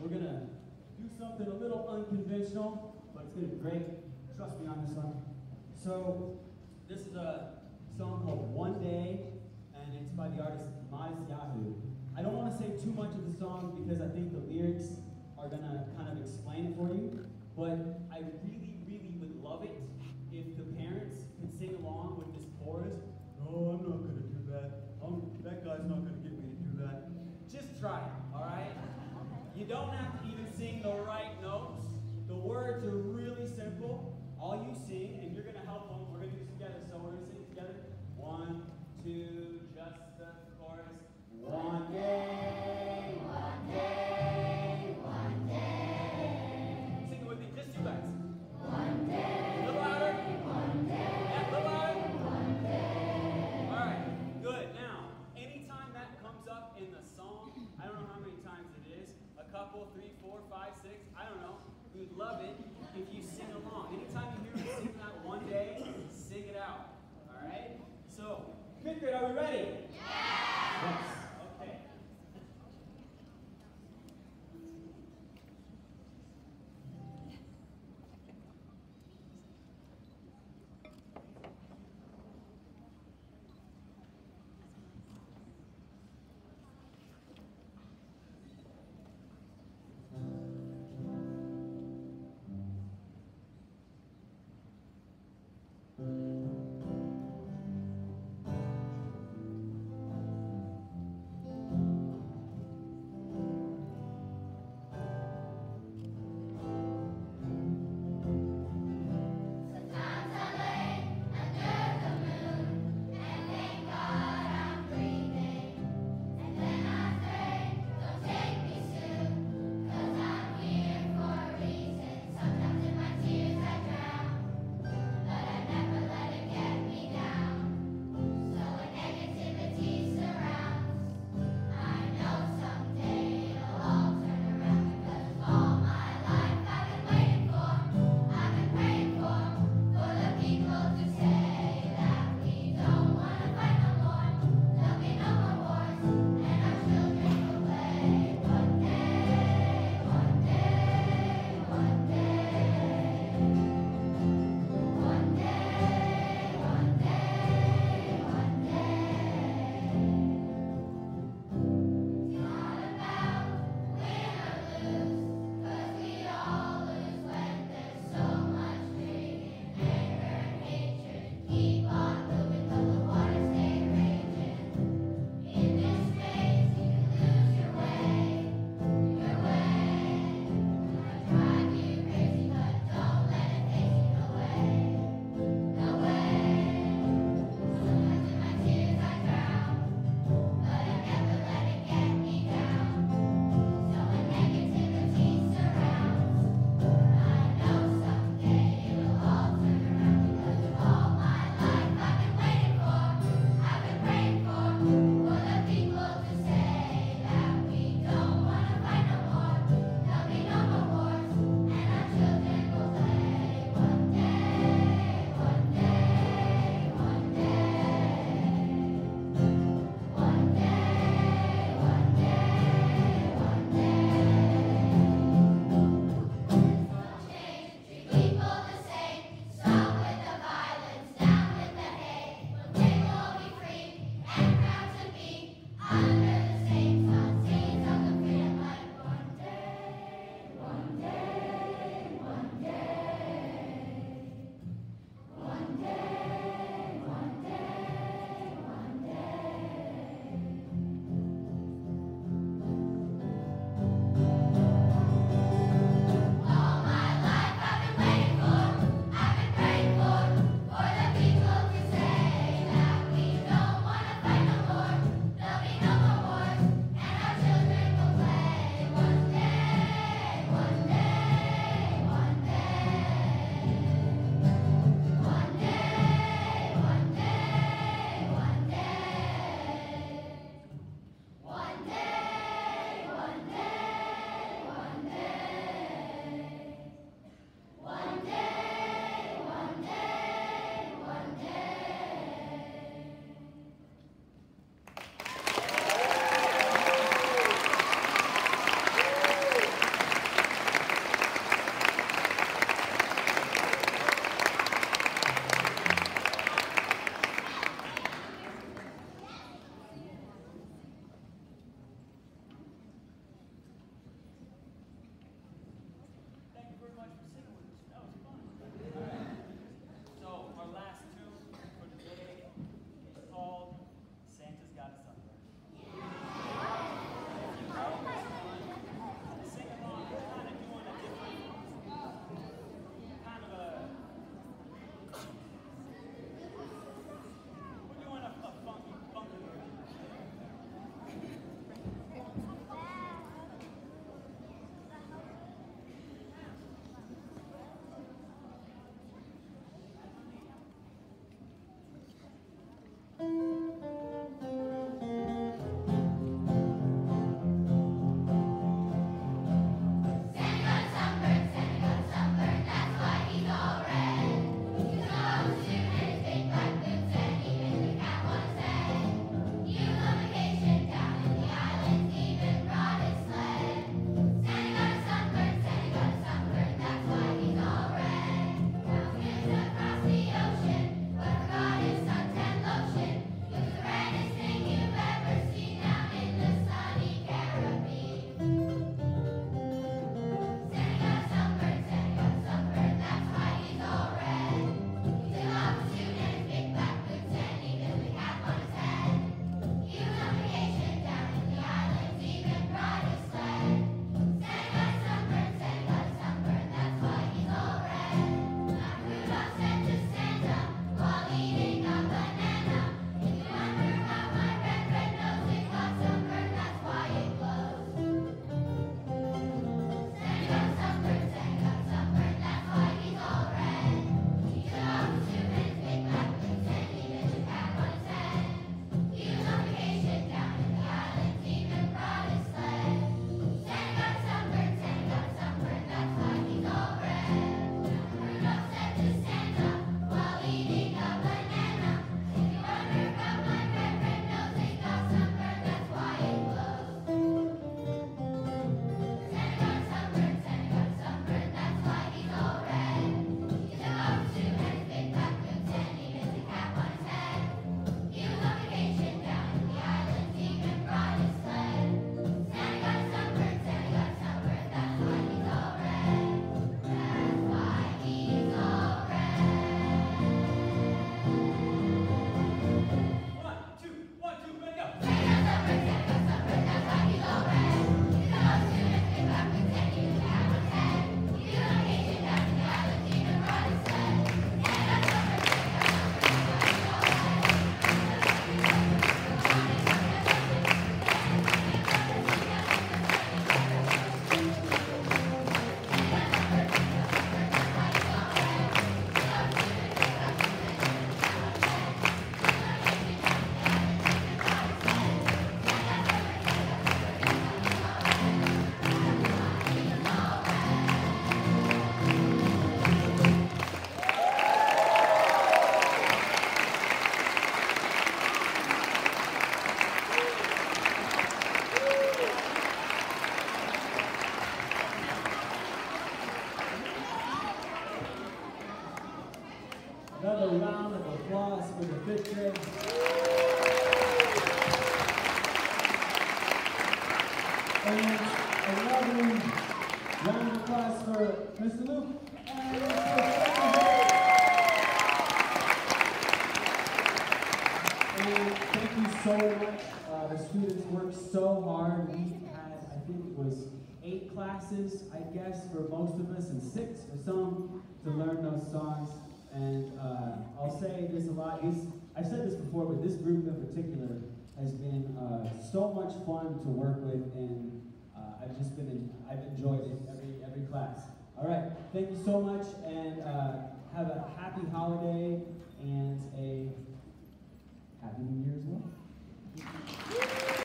We're gonna do something a little unconventional, but it's gonna be great. Trust me on this one. So, this is a song called One Day, and it's by the artist Matisyahu. I don't want to say too much of the song because I think the lyrics are gonna kind of explain it for you, but I really, really would love it if the parents could sing along with this chorus. No, I'm not gonna do that. I'm, that guy's not gonna get me to do that. Just try it? You don't have to even sing the right notes. The words are really simple. All you sing, and you're gonna help them. We're gonna do this together. So we're gonna sing together. One, two, just the chorus. One love it if you sing along. Anytime you hear me sing that one day, sing it out. All right? So, fifth grade, are we ready? Yes. Another round of applause for the victor. And another round of applause for Mr. Luke. And thank you so much. Uh, the students worked so hard. We had, I think it was eight classes, I guess, for most of us, and six for some to learn those songs. And uh, I'll say this a lot. These, I've said this before, but this group in particular has been uh, so much fun to work with, and uh, I've just been, in, I've enjoyed it every every class. All right, thank you so much, and uh, have a happy holiday and a happy New Year as well.